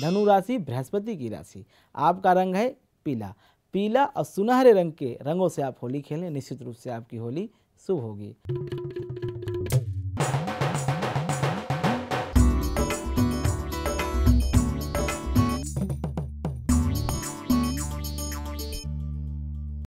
धनु राशि, बृहस्पति की राशि। आपका रंग है पीला। पीला और सुनहरे रंग के रंगों से आप होली खेलें। निश्चित रूप से आपकी होली शुभ होगी।